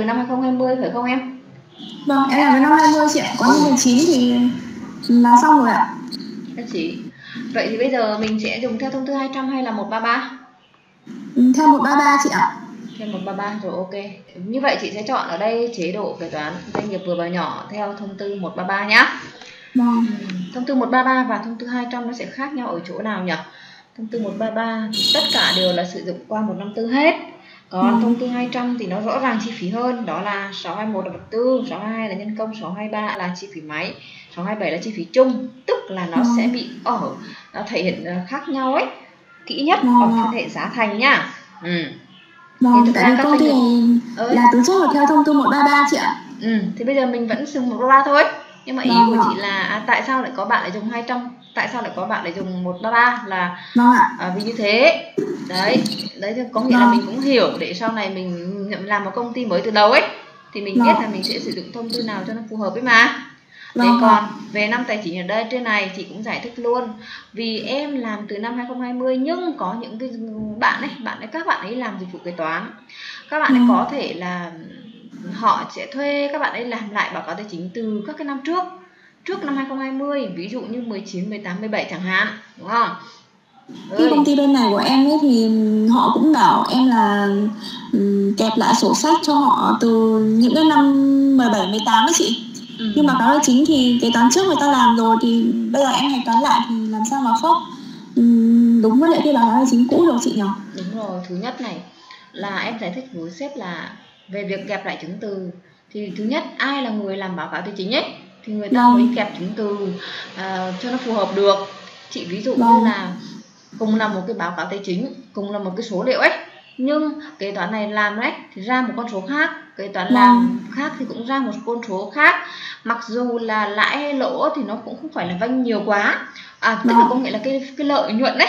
từ năm 2020 phải không em? Vâng, em làm đến năm 20 chị ạ. Có năm 19 thì là xong rồi ạ. Các chị. Vậy thì bây giờ mình sẽ dùng theo thông tư 200 hay là 133? Ừ, Theo 133 chị ạ. Theo 133 rồi ok. Như vậy chị sẽ chọn ở đây chế độ kế toán doanh nghiệp vừa và nhỏ theo thông tư 133 nhá. Vâng. Ừ, Thông tư 133 và thông tư 200 nó sẽ khác nhau ở chỗ nào nhỉ? Thông tư 133 thì tất cả đều là sử dụng qua 154 hết. Còn Ừ. thông tư 200 thì nó rõ ràng chi phí hơn, đó là 621 là vật tư, 622 là nhân công, 623 là chi phí máy, 627 là chi phí chung, tức là nó Ừ. sẽ bị ở nó thể hiện ờ, khác nhau ấy. Kỹ nhất Ừ. ở cái hệ giá thành nhá. Ừ. Vâng, Thì thực tại ra vì các công ty là từ trước là theo thông tư 133 chị ạ. Ừ, thì bây giờ mình vẫn dùng 133 thôi. Nhưng mà ý Vâng của chị là à, tại sao lại có bạn lại dùng 200? Tại sao lại có bạn lại dùng 133 là Vâng à, vì như thế. Đấy, đấy có nghĩa là Vâng. mình cũng hiểu để sau này mình nhận làm một công ty mới từ đầu ấy thì mình biết Vâng. là mình sẽ sử dụng thông tư nào cho nó phù hợp với mà. Thế Vâng còn về năm tài chính ở đây trên này chị cũng giải thích luôn vì em làm từ năm 2020 nhưng có những cái bạn ấy bạn ấy các bạn ấy làm dịch vụ kế toán các bạn ấy Ừ. có thể là họ sẽ thuê các bạn ấy làm lại báo cáo tài chính từ các cái năm trước trước năm 2020 ví dụ như 19, 18, 17 chẳng hạn đúng không? Cái công ty bên này của em ấy thì họ cũng bảo em là ừm, kẹp lại sổ sách cho họ từ những cái năm 17, 18 ấy chị. ừ. Nhưng mà báo tài chính thì kế toán trước người ta làm rồi thì bây giờ em hạch toán lại thì làm sao mà khớp ừm, đúng với lại cái báo cáo tài chính cũ được chị nhỉ? Đúng rồi, thứ nhất này là em giải thích với sếp là về việc kẹp lại chứng từ thì thứ nhất ai là người làm báo cáo tài chính ấy thì người ta Vâng. mới kẹp chứng từ à, cho nó phù hợp được. Chị ví dụ như Vâng. là cùng là một cái báo cáo tài chính, cùng là một cái số liệu ấy nhưng kế toán này làm đấy thì ra một con số khác, kế toán Vâng. làm khác thì cũng ra một con số khác. Mặc dù là lãi hay lỗ thì nó cũng không phải là vanh nhiều quá. À, tức là Vâng. có nghĩa là cái cái lợi nhuận đấy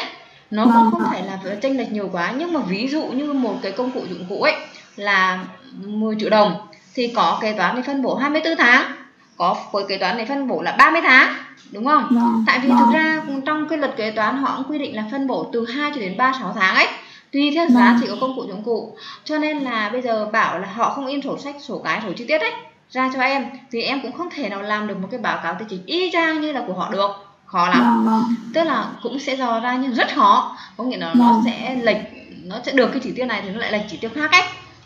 nó Vâng, cũng không phải là chênh lệch nhiều quá nhưng mà ví dụ như một cái công cụ dụng cụ ấy là 10 triệu đồng thì có kế toán này phân bổ 24 tháng có khối kế toán này phân bổ là 30 tháng đúng không Vâng. tại vì vâng. thực ra trong cái luật kế toán họ cũng quy định là phân bổ từ 2 cho đến 36 tháng ấy tùy theo giá Vâng. trị của công cụ dụng cụ cho nên là bây giờ bảo là họ không in sổ sách sổ cái sổ chi tiết ấy ra cho em thì em cũng không thể nào làm được một cái báo cáo tài chính y chang như là của họ được khó lắm Vâng, vâng. tức là cũng sẽ dò ra nhưng rất khó có nghĩa là nó Vâng. sẽ lệch nó sẽ được cái chỉ tiêu này thì nó lại lệch chỉ tiêu khác ấy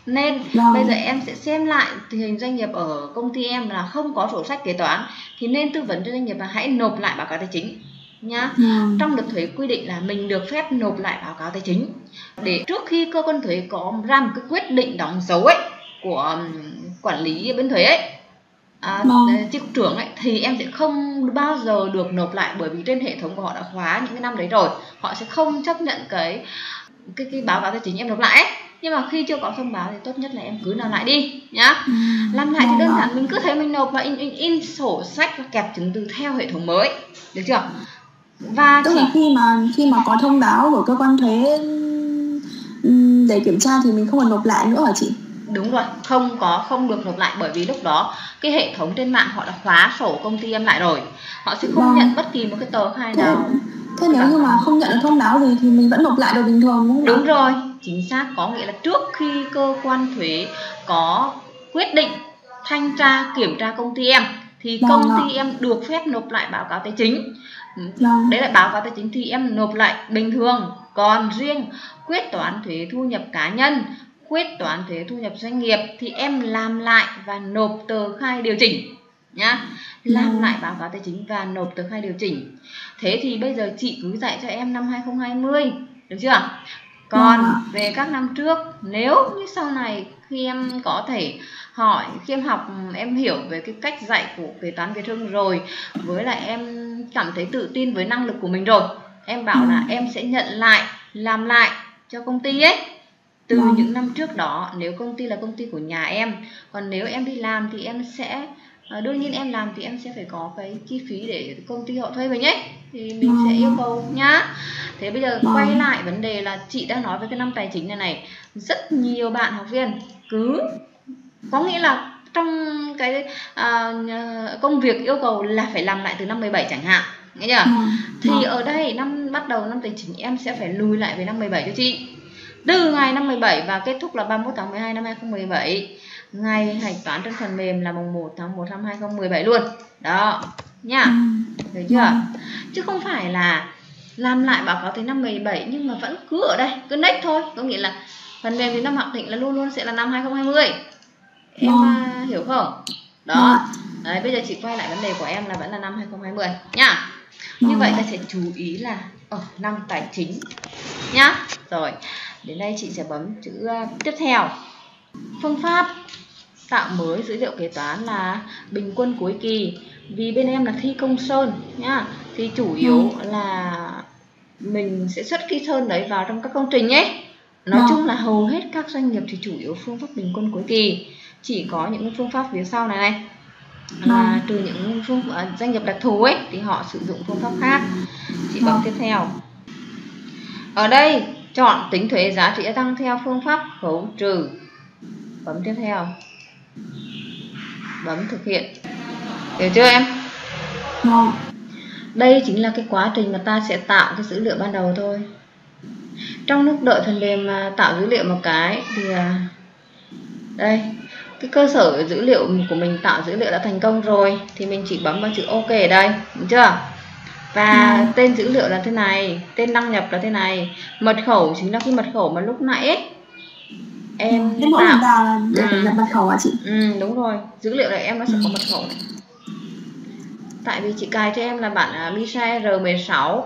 nên Vâng. bây giờ em sẽ xem lại tình hình doanh nghiệp ở công ty em là không có sổ sách kế toán thì nên tư vấn cho doanh nghiệp là hãy nộp lại báo cáo tài chính nhá Vâng. trong luật thuế quy định là mình được phép nộp lại báo cáo tài chính để trước khi cơ quan thuế có ra một cái quyết định đóng dấu ấy của quản lý bên thuế ấy à, Vâng. chi cục trưởng ấy thì em sẽ không bao giờ được nộp lại bởi vì trên hệ thống của họ đã khóa những cái năm đấy rồi họ sẽ không chấp nhận cái cái cái báo cáo tài chính em nộp lại ấy. Nhưng mà khi chưa có thông báo thì tốt nhất là em cứ làm lại đi nhá. Ừm, làm lại thì đơn giản mình cứ thấy mình nộp và in, in, in sổ sách và kẹp chứng từ theo hệ thống mới. Được chưa? Và Tức chỉ là khi mà khi mà có thông báo của cơ quan thuế ừm, để kiểm tra thì mình không cần nộp lại nữa hả chị? đúng rồi không có không được nộp lại bởi vì lúc đó cái hệ thống trên mạng họ đã khóa sổ công ty em lại rồi. Họ sẽ không Vâng. nhận bất kỳ một cái tờ khai nào thế nếu như mà không nhận được thông báo gì thì mình vẫn nộp lại được bình thường đúng không? Đúng rồi, chính xác có nghĩa là trước khi cơ quan thuế có quyết định thanh tra kiểm tra công ty em thì Vâng công ty em được phép nộp lại báo cáo tài chính. Vâng. Đấy là báo cáo tài chính thì em nộp lại bình thường. Còn riêng quyết toán thuế thu nhập cá nhân, quyết toán thuế thu nhập doanh nghiệp thì em làm lại và nộp tờ khai điều chỉnh nhá. Làm Vâng. lại báo cáo tài chính và nộp tờ khai điều chỉnh. Thế thì bây giờ chị cứ dạy cho em năm 2020, được chưa? Còn Vâng về các năm trước, nếu như sau này khi em có thể hỏi, khi em học em hiểu về cái cách dạy của kế toán Việt Hưng rồi, với lại em cảm thấy tự tin với năng lực của mình rồi, em bảo là Ừ. em sẽ nhận lại, làm lại cho công ty ấy từ Vâng. những năm trước đó nếu công ty là công ty của nhà em còn nếu em đi làm thì em sẽ à, đương nhiên em làm thì em sẽ phải có cái chi phí để công ty họ thuê mình ấy thì mình sẽ yêu cầu nhá thế bây giờ Vâng. quay lại vấn đề là chị đã nói với cái năm tài chính này này rất nhiều bạn học viên cứ có nghĩa là trong cái à, công việc yêu cầu là phải làm lại từ năm 17 chẳng hạn nghe chưa Vâng. thì Vâng. ở đây năm bắt đầu năm tài chính em sẽ phải lùi lại về năm 17 cho chị từ ngày năm 17 và kết thúc là 31 tháng 12 năm 2017 ngày hạch toán trên phần mềm là mùng 1 tháng 1 năm 2017 luôn đó nha. Ừ. được chưa? Chứ không phải là làm lại báo cáo tới năm 17 nhưng mà vẫn cứ ở đây cứ next thôi. Có nghĩa là phần mềm thì năm học định là luôn luôn sẽ là năm 2020 em à, hiểu không? Đó. Đấy bây giờ chị quay lại vấn đề của em là vẫn là năm 2020 nhá như vậy ta sẽ chú ý là ở năm tài chính nhá. Rồi đến đây chị sẽ bấm chữ uh, tiếp theo. Phương pháp tạo mới dữ liệu kế toán là bình quân cuối kỳ vì bên em là thi công sơn nhá thì chủ yếu là mình sẽ xuất cái sơn đấy vào trong các công trình ấy. Nói Vâng. chung là hầu hết các doanh nghiệp thì chủ yếu phương pháp bình quân cuối kỳ. Chỉ có những phương pháp phía sau này này. Là Vâng. trừ những phương à, doanh nghiệp đặc thù ấy thì họ sử dụng phương pháp khác. Chị bấm Vâng. tiếp theo. Ở đây chọn tính thuế giá trị gia tăng theo phương pháp khấu trừ. Bấm tiếp theo. Bấm thực hiện hiểu chưa em Vâng. đây chính là cái quá trình mà ta sẽ tạo cái dữ liệu ban đầu thôi trong lúc đợi phần mềm mà tạo dữ liệu một cái thì à, đây cái cơ sở dữ liệu của mình tạo dữ liệu đã thành công rồi thì mình chỉ bấm vào chữ ok ở đây đúng chưa và Ừ. tên dữ liệu là thế này tên đăng nhập là thế này mật khẩu chính là cái mật khẩu mà lúc nãy ấy, em mỗi lần tạo là Ừ. mật khẩu hả chị? Ừ đúng rồi, dữ liệu này em nó sẽ có mật khẩu này. Tại vì chị cài cho em là bản à, Misa R16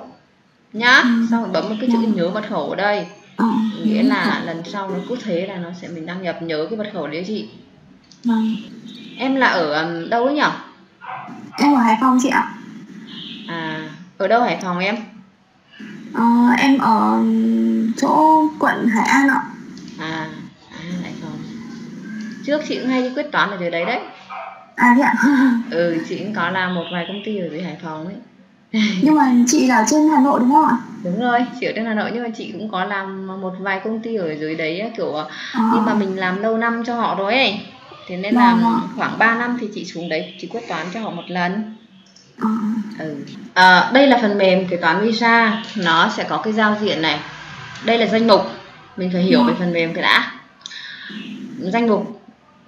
nhá, Ừ. xong rồi bấm một cái chữ Vâng. nhớ mật khẩu ở đây, Ờ. nghĩa là lần sau nó cứ thế là nó sẽ mình đăng nhập nhớ cái mật khẩu đấy chị. Vâng. Em là ở ừm, đâu ấy nhỉ? Em ở Hải Phòng chị ạ. À, ở đâu Hải Phòng em? Ờ, em ở chỗ quận Hải An ạ. À, à Hải Phòng. Trước chị cũng hay đi quyết toán ở dưới đấy đấy. À thế ạ. Ừ, chị cũng có làm một vài công ty ở dưới Hải Phòng ấy. Nhưng mà chị là trên Hà Nội đúng không ạ? Đúng rồi, chị ở trên Hà Nội nhưng mà chị cũng có làm một vài công ty ở dưới đấy á, kiểu Ờ. nhưng mà mình làm lâu năm cho họ rồi ấy thế nên là vâng. khoảng 3 năm thì chị xuống đấy chị quyết toán cho họ một lần Ờ. ừ. à, đây là phần mềm kế toán visa nó sẽ có cái giao diện này đây là danh mục mình phải hiểu Vâng. về phần mềm cái đã danh mục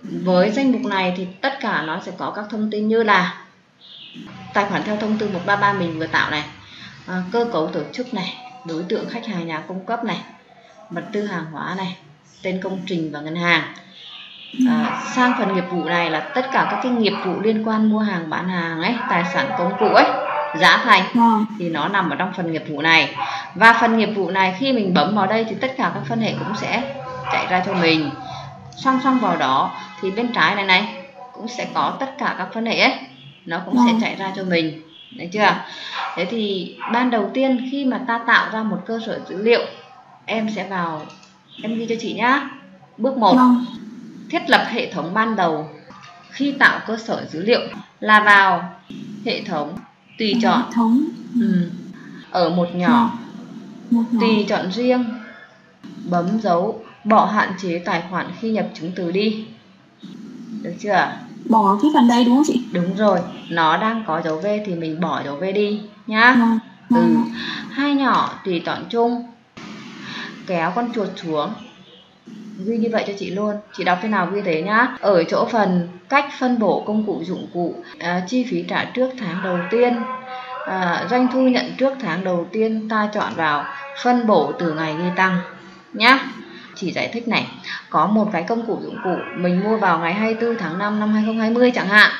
với danh mục này thì tất cả nó sẽ có các thông tin như là tài khoản theo thông tư 133 mình vừa tạo này à, cơ cấu tổ chức này đối tượng khách hàng nhà cung cấp này vật tư hàng hóa này tên công trình và ngân hàng. À, sang phần nghiệp vụ này là tất cả các cái nghiệp vụ liên quan mua hàng bán hàng ấy tài sản công cụ ấy giá thành Vâng. thì nó nằm ở trong phần nghiệp vụ này. Và phần nghiệp vụ này khi mình bấm vào đây thì tất cả các phân hệ cũng sẽ chạy ra cho mình song song vào đó thì bên trái này này cũng sẽ có tất cả các phân hệ ấy. Nó cũng sẽ Vâng. chạy ra cho mình. Đấy chưa? Thế thì ban đầu tiên khi mà ta tạo ra một cơ sở dữ liệu em sẽ vào em ghi cho chị nhá. Bước 1 Vâng. thiết lập hệ thống ban đầu. Khi tạo cơ sở dữ liệu là vào hệ thống tùy chọn. thống. ừ. ở một nhỏ. Một nhỏ. tùy chọn riêng. Bấm dấu bỏ hạn chế tài khoản khi nhập chứng từ đi. Được chưa? Bỏ cái phần đây đúng không chị? đúng rồi nó đang có dấu V thì mình bỏ dấu V đi nhá. Ừ. Vâng. hai nhỏ tùy chọn chung. Kéo con chuột xuống. Ghi như vậy cho chị luôn. Chị đọc thế nào ghi thế nhá. Ở chỗ phần cách phân bổ công cụ dụng cụ à, chi phí trả trước tháng đầu tiên. À, doanh thu nhận trước tháng đầu tiên ta chọn vào phân bổ từ ngày ghi tăng nhá chỉ giải thích này có một cái công cụ dụng cụ mình mua vào ngày 24 tháng 5 năm 2020 chẳng hạn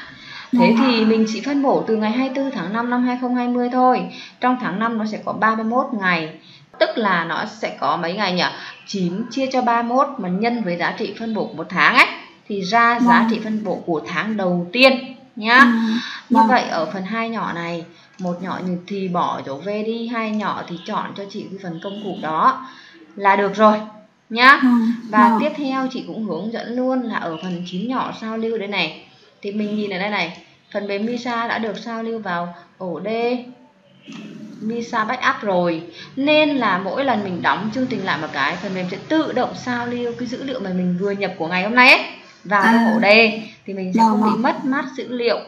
Thế thì mình chỉ phân bổ từ ngày 24 tháng 5 năm 2020 thôi. Trong tháng 5 nó sẽ có 31 ngày. Tức là nó sẽ có mấy ngày nhỉ? 9 chia cho 31 mà nhân với giá trị phân bổ một tháng ấy thì ra giá Vâng. trị phân bổ của tháng đầu tiên nhá. Ừ. Như Vâng. vậy ở phần hai nhỏ này, một nhỏ thì bỏ dấu V đi, hai nhỏ thì chọn cho chị cái phần công cụ đó là được rồi nhá. Vâng. Và Vâng. tiếp theo chị cũng hướng dẫn luôn là ở phần chín nhỏ sao lưu đây này Thì mình nhìn ở đây này Phần mềm Misa đã được sao lưu vào ổ D Misa backup rồi Nên là mỗi lần mình đóng chương trình lại một cái Phần mềm sẽ tự động sao lưu cái dữ liệu mà mình vừa nhập của ngày hôm nay ấy Vào trong À. ổ D Thì mình sẽ không bị mất mát dữ liệu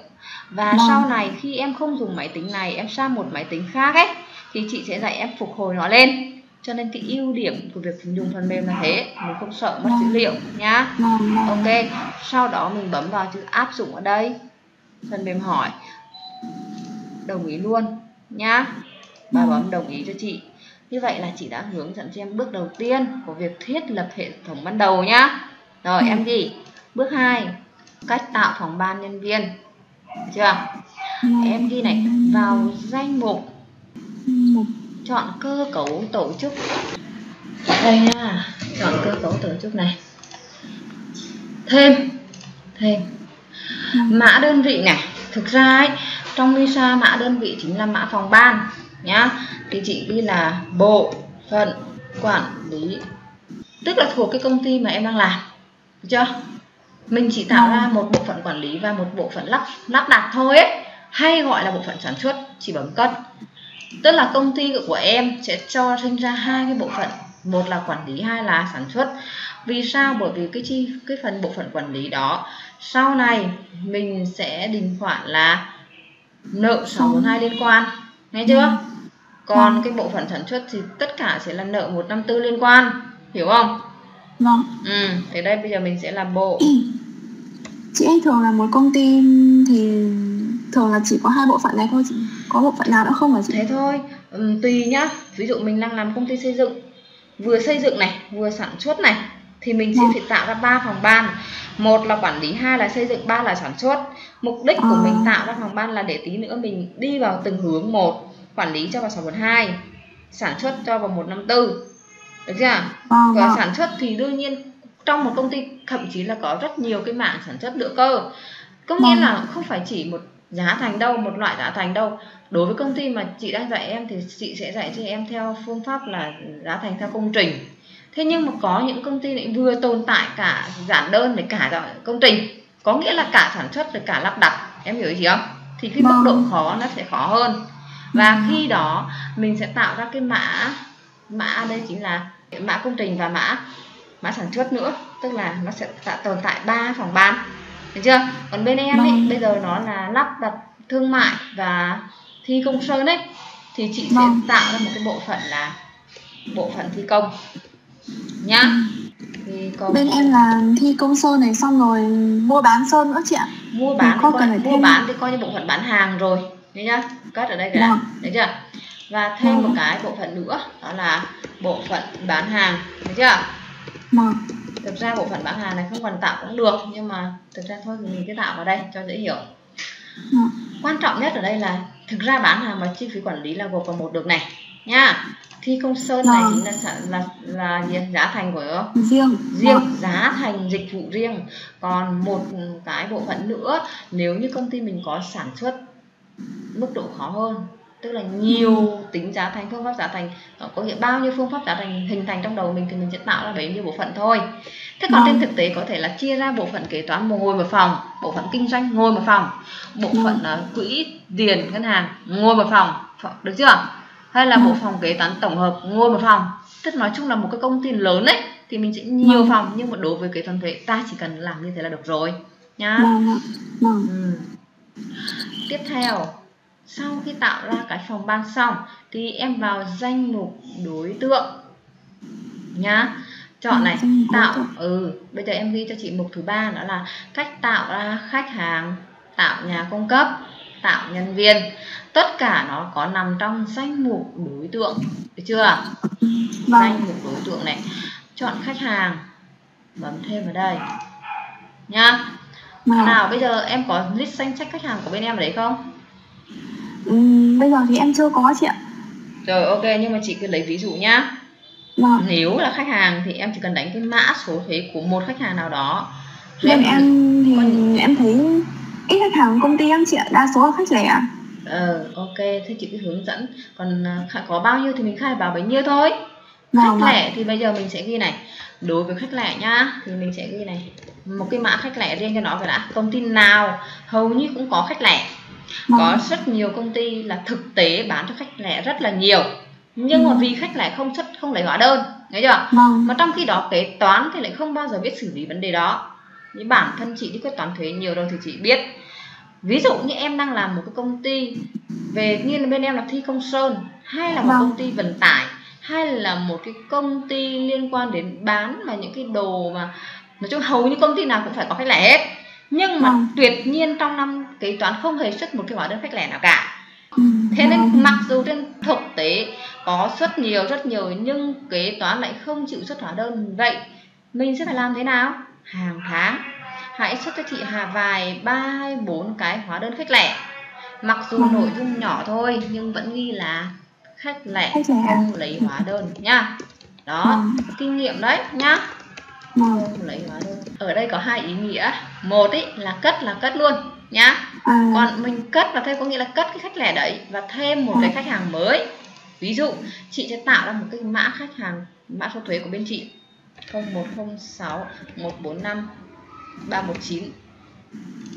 Và Vâng. sau này khi em không dùng máy tính này Em sang một máy tính khác ấy Thì chị sẽ dạy em phục hồi nó lên cho nên cái ưu điểm của việc dùng phần mềm là thế. Mình không sợ mất dữ liệu, nhá. Ok, sau đó mình bấm vào chữ áp dụng ở đây. Phần mềm hỏi. Đồng ý luôn, nhá. Và bấm đồng ý cho chị. Như vậy là chị đã hướng dẫn cho em bước đầu tiên của việc thiết lập hệ thống ban đầu, nhá. Rồi, em gì bước 2 cách tạo phòng ban nhân viên. Được chưa? Em ghi này. Vào danh mục. Mục chọn cơ cấu tổ chức. Đây nha chọn cơ cấu tổ chức này. Thêm thêm. Mã đơn vị này thực ra ấy trong Lisa mã đơn vị chính là mã phòng ban nhá. Thì chị ghi là bộ phận quản lý tức là thuộc cái công ty mà em đang làm được chưa? Mình chỉ tạo ra một bộ phận quản lý và một bộ phận lắp lắp đặt thôi ấy. Hay gọi là bộ phận sản xuất chỉ bấm cất tức là công ty của em sẽ cho sinh ra hai cái bộ phận. Một là quản lý hai là sản xuất. Vì sao? Bởi vì cái chi cái phần bộ phận quản lý đó. Sau này mình sẽ đình khoản là nợ 642 liên quan. Nghe chưa? Còn cái bộ phận sản xuất thì tất cả sẽ là nợ 154 liên quan. Hiểu không? Vâng. Ừ thế đây bây giờ mình sẽ làm bộ. Chị ấy thường là một công ty thì thường là chỉ có hai bộ phận này thôi chị có bộ phận nào nữa không hả chị thế thôi Ừm, tùy nhá. Ví dụ mình đang làm công ty xây dựng vừa xây dựng này vừa sản xuất này thì mình sẽ Vâng. phải tạo ra ba phòng ban. Một là quản lý hai là xây dựng ba là sản xuất. Mục đích của À. mình tạo ra phòng ban là để tí nữa mình đi vào từng hướng một quản lý cho vào 642 sản xuất cho vào 154 được chưa? Vâng và vâng. sản xuất thì đương nhiên trong một công ty thậm chí là có rất nhiều cái mảng sản xuất nữa cơ. Có nghĩa Vâng. là không phải chỉ một giá thành đâu một loại giá thành đâu. Đối với công ty mà chị đang dạy em thì chị sẽ dạy cho em theo phương pháp là giá thành theo công trình. Thế nhưng mà có những công ty lại vừa tồn tại cả giản đơn để cả công trình. Có nghĩa là cả sản xuất rồi cả lắp đặt. Em hiểu gì không? Thì cái mức Vâng. độ khó nó sẽ khó hơn. Và Ừ. khi đó mình sẽ tạo ra cái mã mã đây chính là mã công trình và mã mã sản xuất nữa. Tức là nó sẽ tạo tồn tại ba phòng ban được chưa? Còn bên em ấy Vâng. bây giờ nó là lắp đặt thương mại và thi công sơn ấy. Thì chị sẽ Vâng. tạo ra một cái bộ phận là bộ phận thi công. Nhá. Thi công bên em là thi công sơn này xong rồi mua bán sơn nữa chị ạ. Mua bán thì coi, mua bán thì coi như bộ phận bán hàng rồi. Đấy nhá cất ở đây cái Vâng. đấy chưa? Và thêm Vâng. một cái bộ phận nữa đó là bộ phận bán hàng. Được chưa? Vâng thực ra bộ phận bán hàng này không cần tạo cũng được nhưng mà thực ra thôi mình cứ tạo vào đây cho dễ hiểu. Vâng quan trọng nhất ở đây là thực ra bán hàng và chi phí quản lý là gộp vào một được này nha. Thi công sơn này chính là là là gì? giá thành của riêng. Riêng giá thành dịch vụ riêng. Còn một cái bộ phận nữa nếu như công ty mình có sản xuất mức độ khó hơn tức là nhiều tính giá thành phương pháp giá thành có nghĩa bao nhiêu phương pháp giá thành hình thành trong đầu mình thì mình sẽ tạo ra bấy nhiêu bộ phận thôi thế còn Vâng. trên thực tế có thể là chia ra bộ phận kế toán một ngồi một phòng bộ phận kinh doanh ngồi một phòng bộ Vâng. phận ờ, quỹ tiền ngân hàng ngồi một phòng Ph- được chưa hay là bộ Vâng. phòng kế toán tổng hợp ngồi một phòng tức nói chung là một cái công ty lớn ấy thì mình sẽ nhiều Vâng. phòng nhưng mà đối với kế toán thuế ta chỉ cần làm như thế là được rồi nhá vâng vâng vâng Ừ. Tiếp theo, sau khi tạo ra cái phòng ban xong thì em vào danh mục đối tượng nhá. Chọn này, tạo ừ, bây giờ em ghi cho chị mục thứ ba đó là cách tạo ra khách hàng, tạo nhà cung cấp, tạo nhân viên. Tất cả nó có nằm trong danh mục đối tượng, được chưa? vâng danh mục đối tượng này chọn khách hàng bấm thêm vào đây nhá vâng nào bây giờ em có list danh sách khách hàng của bên em ở đấy không Ừm, bây giờ thì em chưa có chị ạ. Rồi ok nhưng mà chị cứ lấy ví dụ nhá. Vâng. Nếu là khách hàng thì em chỉ cần đánh cái mã số thuế của một khách hàng nào đó. Bên em thì Còn- em thấy ít khách hàng công ty em chị ạ đa số là khách lẻ ờ ok thế chị cứ hướng dẫn. Còn à, có bao nhiêu thì mình khai báo bấy nhiêu thôi. Vâng khách vâng. lẻ thì bây giờ mình sẽ ghi này. Đối với khách lẻ nhá thì mình sẽ ghi này. Một cái mã khách lẻ riêng cho nó phải đã. Công ty nào hầu như cũng có khách lẻ có vâng. rất nhiều công ty là thực tế bán cho khách lẻ rất là nhiều. Nhưng mà Ừ. vì khách lẻ không xuất không lấy hóa đơn thấy chưa? Vâng. Mà trong khi đó kế toán thì lại không bao giờ biết xử lý vấn đề đó. Như bản thân chị đi quyết toán thuế nhiều rồi thì chị biết. Ví dụ như em đang làm một cái công ty về như là bên em là thi công sơn hay là một Vâng. công ty vận tải hay là một cái công ty liên quan đến bán và những cái đồ mà nói chung hầu như công ty nào cũng phải có khách lẻ hết nhưng mà Vâng. tuyệt nhiên trong năm kế toán không hề xuất một cái hóa đơn khách lẻ nào cả Ừ. thế nên Vâng. mặc dù trên thực tế có xuất nhiều rất nhiều nhưng kế toán lại không chịu xuất hóa đơn vậy mình sẽ phải làm thế nào hàng tháng hãy xuất cho chị hà vài ba hay bốn cái hóa đơn khách lẻ mặc dù Vâng. nội dung nhỏ thôi nhưng vẫn ghi là khách lẻ không lấy hóa đơn nhá đó kinh nghiệm đấy nhá lấy hóa đơn ở đây có hai ý nghĩa. Một ý là cất là cất luôn nhá. À, còn mình cất và thêm có nghĩa là cất cái khách lẻ đấy và thêm một cái khách hàng mới. Ví dụ chị sẽ tạo ra một cái mã khách hàng mã số thuế của bên chị. 0106 145 319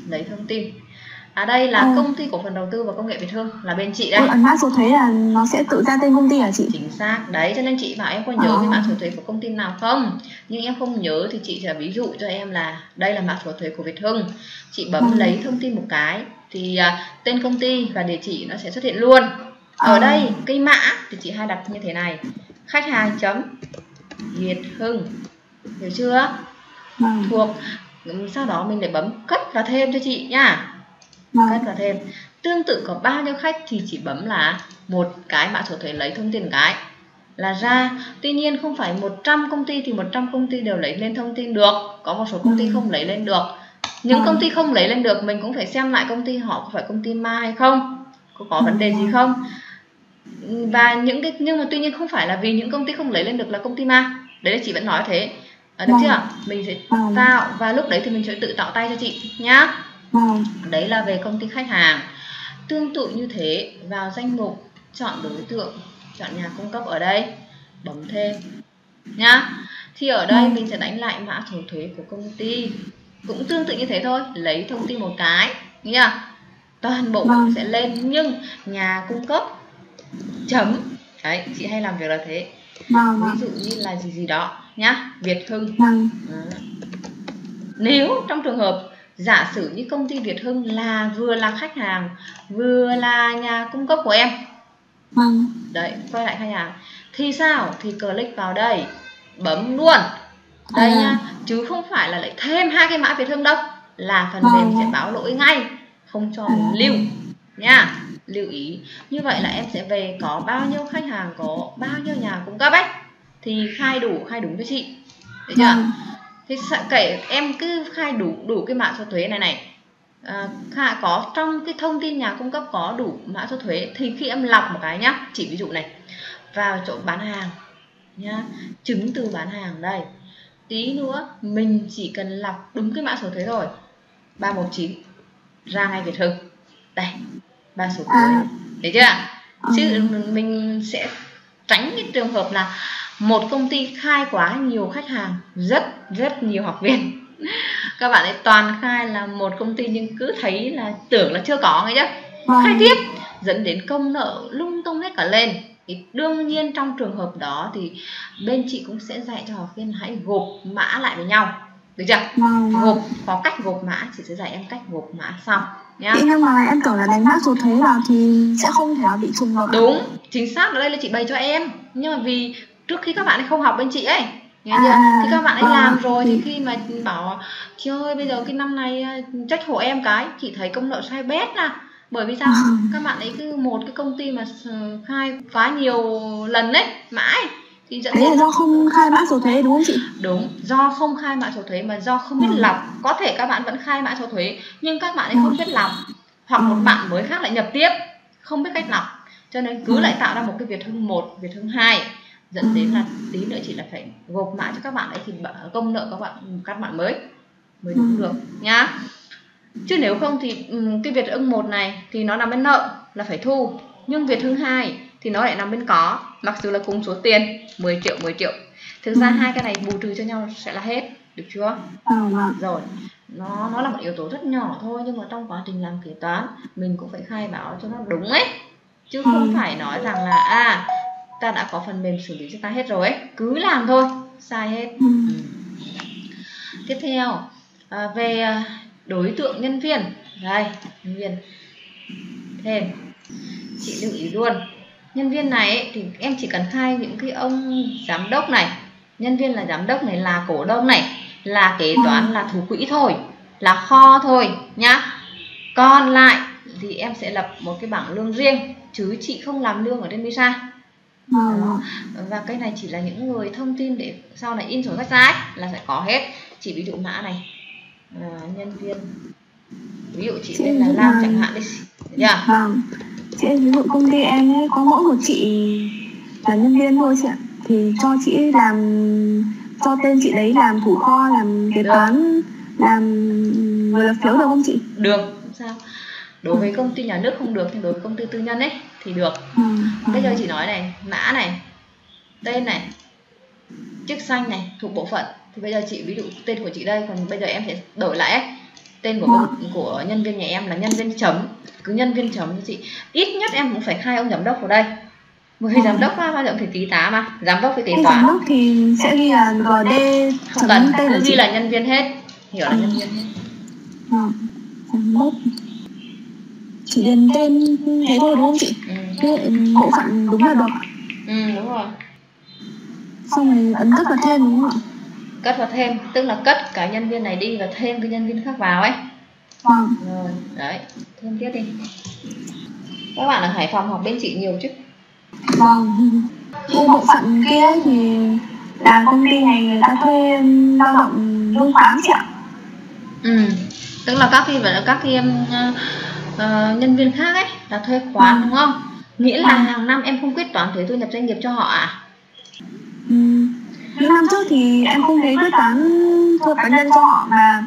lấy thông tin à đây là Ờ. công ty cổ phần đầu tư và công nghệ Việt Hưng là bên chị đây ấn mã số thuế là nó sẽ tự ra tên công ty hả chị? chính xác đấy cho nên chị bảo em có nhớ Ờ. cái mã số thuế của công ty nào không nhưng em không nhớ thì chị sẽ ví dụ cho em là đây là mã số thuế của Việt Hưng chị bấm Ừ. lấy thông tin một cái thì à, tên công ty và địa chỉ nó sẽ xuất hiện luôn ở Ờ. đây cái mã thì chị hay đặt như thế này khách hàng chấm Việt Hưng hiểu chưa Vâng. thuộc sau đó mình để bấm cất và thêm cho chị nhá Vâng. và thêm tương tự có bao nhiêu khách thì chỉ bấm là một cái mã số thuế lấy thông tin cái là ra tuy nhiên không phải 100 công ty thì 100 công ty đều lấy lên thông tin được có một số công ty Ừ. không lấy lên được những Ừ. công ty không lấy lên được mình cũng phải xem lại công ty họ có phải công ty ma hay không có có vấn đề gì Ừ. không và những cái nhưng mà tuy nhiên không phải là vì những công ty không lấy lên được là công ty ma đấy là chị vẫn nói thế à, được Vâng. chưa mình sẽ Vâng. tạo và lúc đấy thì mình sẽ tự tạo tay cho chị nhá Vâng. Đấy là về công ty khách hàng tương tự như thế vào danh mục chọn đối tượng chọn nhà cung cấp ở đây bấm thêm nhá thì ở đây Ừ. mình sẽ đánh lại mã số thuế của công ty cũng tương tự như thế thôi lấy thông tin một cái nhá toàn bộ Vâng. sẽ lên nhưng nhà cung cấp chấm đấy chị hay làm việc là thế Vâng. ví Vâng. dụ như là gì gì đó nhá Việt Hưng Vâng. Nếu trong trường hợp giả sử như công ty Việt Hưng là vừa là khách hàng vừa là nhà cung cấp của em. Vâng. đấy quay lại khách hàng. Thì sao? Thì click vào đây bấm luôn. Đây À. nha chứ không phải là lại thêm hai cái mã Việt Hưng đâu. Là phần Vâng, mềm sẽ báo lỗi ngay không cho mình À. lưu. Nha lưu ý. Như vậy là em sẽ về có bao nhiêu khách hàng có bao nhiêu nhà cung cấp ấy. Thì khai đủ khai đúng cho chị. Được chưa? Vâng. Thì kể em cứ khai đủ đủ cái mã số thuế này này. À, có trong cái thông tin nhà cung cấp có đủ mã số thuế thì khi em lọc một cái nhá chỉ ví dụ này vào chỗ bán hàng nhá chứng từ bán hàng đây. Tí nữa mình chỉ cần lọc đúng cái mã số thuế thôi 319 ra ngay Việt Hưng đây ba số thuế. À. thấy chưa? Chứ mình sẽ tránh cái trường hợp là một công ty khai quá nhiều khách hàng rất rất nhiều học viên các bạn ấy toàn khai là một công ty nhưng cứ thấy là tưởng là chưa có nghe chứ Vâng. khai tiếp dẫn đến công nợ lung tung hết cả lên thì đương nhiên trong trường hợp đó thì bên chị cũng sẽ dạy cho học viên hãy gộp mã lại với nhau được chưa Vâng. Vâng. gộp có cách gộp mã chị sẽ dạy em cách gộp mã sau nhá nhưng mà em tưởng là đánh mã số thuế vào thì sẽ không thể nào bị trùng hợp. đúng chính xác ở đây là chị bày cho em nhưng mà vì trước khi các bạn ấy không học bên chị ấy. Nghe chưa? À, thì các bạn ấy vâng, làm rồi thì khi mà bảo chị ơi bây giờ cái năm này à, trách hộ em cái. Chị thấy công nợ sai bét à bởi vì sao? Các bạn ấy cứ một cái công ty mà s- khai quá nhiều lần đấy mãi. Thì dẫn đến do không khai mã số thuế đúng không chị? đúng do không khai mã số thuế mà do không biết Ừ. lọc. Có thể các bạn vẫn khai mã số thuế nhưng các bạn ấy Ừ. không biết lọc. Hoặc một Ừ. bạn mới khác lại nhập tiếp không biết cách lọc. Cho nên cứ Ừ. lại tạo ra một cái Việt Hưng một Việt Hưng hai dẫn Ừ. đến là tí nữa chỉ là phải gộp mã cho các bạn ấy thì công nợ các bạn các bạn mới mới đúng Ừ. được nhá chứ nếu không thì ừm, cái Việt Hưng một này thì nó nằm bên nợ là phải thu nhưng Việt Hưng hai thì nó lại nằm bên có mặc dù là cùng số tiền 10 triệu 10 triệu thực ra Ừ. hai cái này bù trừ cho nhau sẽ là hết được chưa Vâng vâng. rồi nó nó là một yếu tố rất nhỏ thôi nhưng mà trong quá trình làm kế toán mình cũng phải khai báo cho nó đúng ấy chứ không Ừ. phải nói rằng là à ta đã có phần mềm xử lý cho ta hết rồi ấy. Cứ làm thôi sai hết. Ừ. Ừ. tiếp theo à, về à, đối tượng nhân viên. Đây nhân viên. Thêm. Chị lưu ý luôn. Nhân viên này ấy, thì em chỉ cần khai những cái ông giám đốc này. Nhân viên là giám đốc này là cổ đông này là kế toán là thủ quỹ thôi là kho thôi nhá. Còn lại thì em sẽ lập một cái bảng lương riêng chứ chị không làm lương ở trên visa Vâng. và cái này chỉ là những người thông tin để sau này in sổ sách ra ấy, là sẽ có hết chỉ ví dụ mã này à, nhân viên ví dụ chị tên là Lam là- chẳng hạn đi yeah. Vâng. Chị ví dụ công ty em ấy, có mỗi một chị là nhân viên thôi chị ạ. Thì cho chị làm cho tên chị đấy làm thủ kho, làm kế toán, làm người lập phiếu được không chị? được không sao đối với công ty nhà nước không được thì đối với công ty tư nhân ấy thì được Vâng. bây giờ chị nói này mã này tên này chức danh này thuộc bộ phận thì bây giờ chị ví dụ tên của chị đây còn bây giờ em sẽ đổi lại ấy. tên của công, của nhân viên nhà em là nhân viên chấm cứ nhân viên chấm cho chị ít nhất em cũng phải khai ông giám đốc vào đây bởi vì Ừ. giám đốc bao giờ phải ký tá mà giám đốc kế Cái toán giám đốc thì sẽ ghi là GD không cần cứ ghi là nhân viên hết hiểu là nhân viên hết Vâng. Giám đốc. Chỉ điền tên thế thôi đúng không chị? ừ. Cái bộ phận đúng là được. ừ đúng rồi Xong rồi ấn cất vào thêm đúng không ạ? cất vào thêm tức là cất cái nhân viên này đi và thêm cái nhân viên khác vào ấy Vâng. rồi đấy thêm tiếp đi các bạn ở Hải Phòng học bên chị nhiều chứ Vâng. Cái bộ phận kia thì là công ty này người ta thuê lao động lương khoáng chị ạ. ừ tức là các là các cái em ờ, ờ, nhân viên khác ấy là thuê khoán Ừ. đúng không nghĩa là Ừ. hàng năm em không quyết toán thuế thu nhập doanh nghiệp cho họ à Ừ. Những năm trước thì em không thấy quyết toán thuộc cá nhân cho họ mà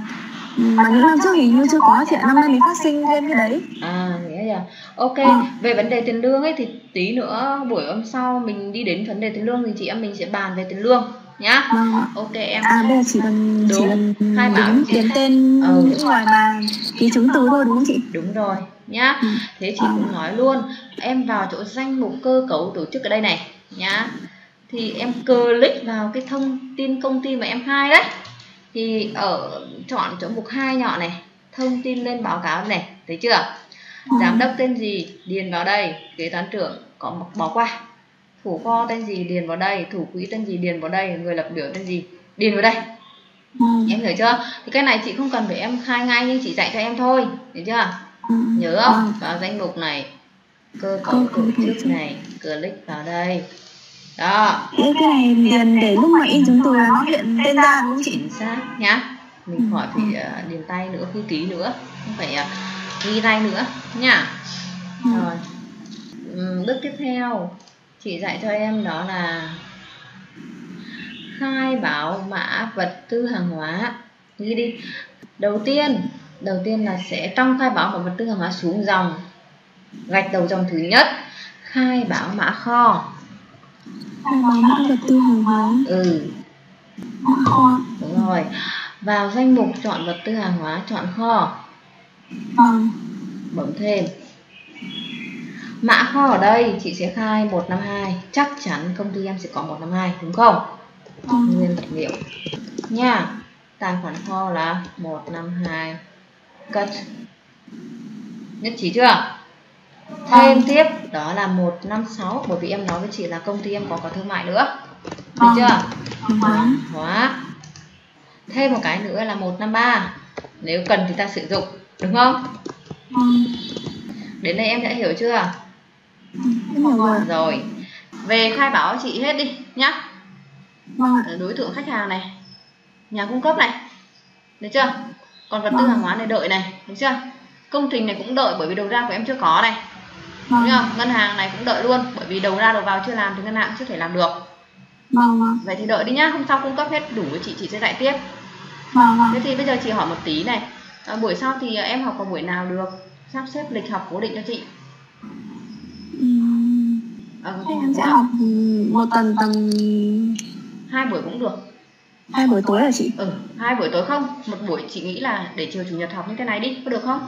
mà những năm trước thì như chưa có ạ. Năm nay mới phát sinh thêm cái đấy. à nghĩa là ok Ừ. về vấn đề tiền lương ấy thì tí nữa buổi hôm sau mình đi đến vấn đề tiền lương thì chị em mình sẽ bàn về tiền lương nhá. Vâng ok em À bây giờ chỉ cần chỉ Đúng. cần Khai báo điền tên Ừ. những người mà ký chứng từ thôi đúng không chị? đúng rồi nhá. Ừ. thế chị cũng nói luôn em vào chỗ danh mục cơ cấu tổ chức ở đây này nhá. Thì em click vào cái thông tin công ty mà em khai đấy. Thì ở chọn chỗ mục hai nhỏ này thông tin lên báo cáo này thấy chưa? Giám đốc tên gì điền vào đây kế toán trưởng có bỏ qua thủ kho tên gì điền vào đây. Thủ quỹ tên gì điền vào đây. Người lập biểu tên gì điền vào đây. Ừ. em hiểu chưa? Thì cái này chị không cần phải em khai ngay nhưng chị dạy cho em thôi. Hiểu chưa? Ừ. nhớ không? Vâng. vào danh mục này. Cơ cấu tổ chức này. Click vào đây. Đó. Cái cái này điền để lúc mà in chứng từ là nó hiện tên ra đúng không chị? chính xác nhá. Mình Ừ, khỏi phải ờ, điền tay nữa khi ký nữa. Không phải ờ, ghi tay nữa nhá. Ừ. rồi. Ừm, bước tiếp theo chị dạy cho em đó là khai báo mã vật tư hàng hóa. Ghi đi đầu tiên đầu tiên là sẽ trong khai báo mã vật tư hàng hóa xuống dòng gạch đầu dòng thứ nhất khai báo mã kho. Khai báo mã vật tư hàng hóa, ừ. Mã kho. đúng rồi. Vào danh mục chọn vật tư hàng hóa chọn kho. Vâng. bấm thêm mã kho ở đây chị sẽ khai 152 chắc chắn công ty em sẽ có 152 đúng không? Vâng. nguyên vật liệu. Nha tài khoản kho là 152 cất. Nhất trí chưa? Thêm tiếp đó là 156 bởi vì em nói với chị là công ty em có có thương mại nữa. Được Vâng. chưa? Hàng hóa. thêm một cái nữa là 153 nếu cần thì ta sử dụng đúng không? Vâng. đến đây em đã hiểu chưa Hiểu rồi. rồi. Về khai báo chị hết đi nhá. Vâng đối tượng khách hàng này nhà cung cấp này được chưa? Còn vật tư Vâng. hàng hóa này đợi này được chưa? Công trình này cũng đợi bởi vì đầu ra của em chưa có này. Vâng. đúng không ngân hàng này cũng đợi luôn bởi vì đầu ra đầu vào chưa làm thì ngân hàng cũng chưa thể làm được. Vâng vâng. vậy thì đợi đi nhá hôm sau cung cấp hết đủ chị chị sẽ dạy tiếp. Vâng vâng. thế thì bây giờ chị hỏi một tí này. À, buổi sau thì em học vào buổi nào được? Sắp xếp lịch học cố định cho chị à, Thế em sẽ học một tuần tầm hai buổi cũng được. Hai buổi tối hả chị? ừ hai buổi tối không? Một buổi chị nghĩ là để chiều chủ nhật học như thế này đi có được không?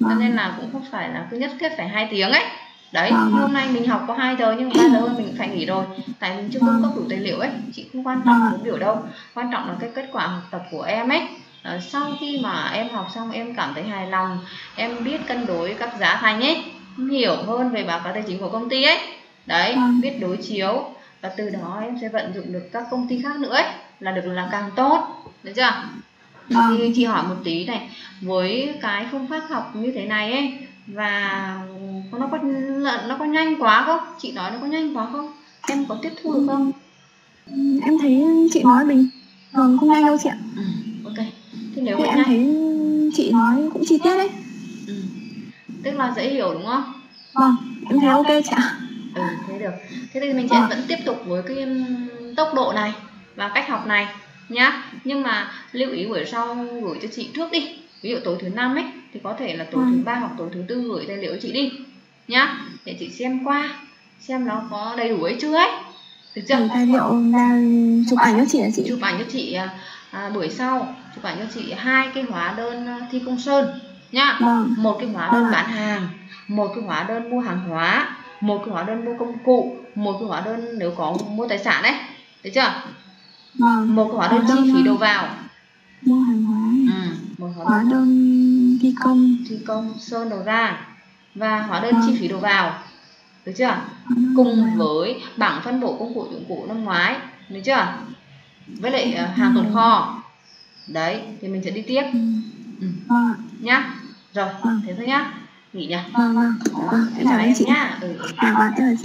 Cho Vâng. nên là cũng không phải là cứ nhất thiết phải hai tiếng ấy. Đấy như hôm nay mình học có 2 giờ nhưng 3 giờ hơn mình phải nghỉ rồi. Tại mình chưa cung Vâng. cấp đủ tài liệu ấy chị không quan trọng số biểu đâu. Quan trọng là cái kết quả học tập của em ấy. Ờ, sau khi mà em học xong em cảm thấy hài lòng em biết cân đối các giá thành ấy hiểu hơn về báo cáo tài chính của công ty ấy. Đấy Vâng. biết đối chiếu. Và từ đó em sẽ vận dụng được các công ty khác nữa ấy, là được là càng tốt. Được chưa? Vâng. thì chị hỏi một tí này với cái phương pháp học như thế này ấy và nó có nó có nhanh quá không? Chị nói nó có nhanh quá không? Em có tiếp thu được không? Em thấy chị nói bình thường không nhanh đâu chị ạ. Ừ, ok. Thì nếu mà em nhanh? thấy chị nói cũng chi tiết đấy. ừ. Tức là dễ hiểu đúng không? Vâng em thấy ok chị ạ. Ừ thế được. Thế thì mình sẽ Vâng. vẫn tiếp tục với cái tốc độ này và cách học này nhá. Nhưng mà lưu ý buổi sau gửi cho chị trước đi. Ví dụ tối thứ năm ấy thì có thể là tối thứ Vâng. ba hoặc tối thứ tư gửi tài liệu cho chị đi nhá. Để chị xem qua xem nó có đầy đủ hay chưa ấy. Được chưa? Tài liệu là chụp ảnh cho chị hả chị? Chụp ảnh cho chị à, à, buổi sau. Chụp ảnh cho chị hai cái hóa đơn à, thi công sơn nhá vâng. Một cái hóa đơn Vâng bán hàng một cái hóa đơn mua hàng hóa một cái hóa đơn mua công cụ một cái hóa đơn nếu có mua tài sản đấy được chưa? Vâng. Một cái hóa đơn chi phí đầu vào. mua hàng hóa ừ, một hóa hóa đơn đơn thi công. thi công sơn đầu ra và hóa đơn Vâng. chi phí đầu vào. Được chưa? Cùng với bảng phân bổ công cụ dụng cụ năm ngoái. Được chưa? Với lại à, hàng tồn kho. Đấy thì mình sẽ đi tiếp. Ừ. ừ. nhá rồi Vâng. thế thôi nhá. Nghỉ nhá. Vâng vâng. Vâng chào anh em chị. nhá. Ừ. dạ vâng